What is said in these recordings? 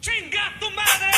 Chinga tu madre!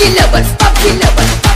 Fucking lovers, fucking lovers.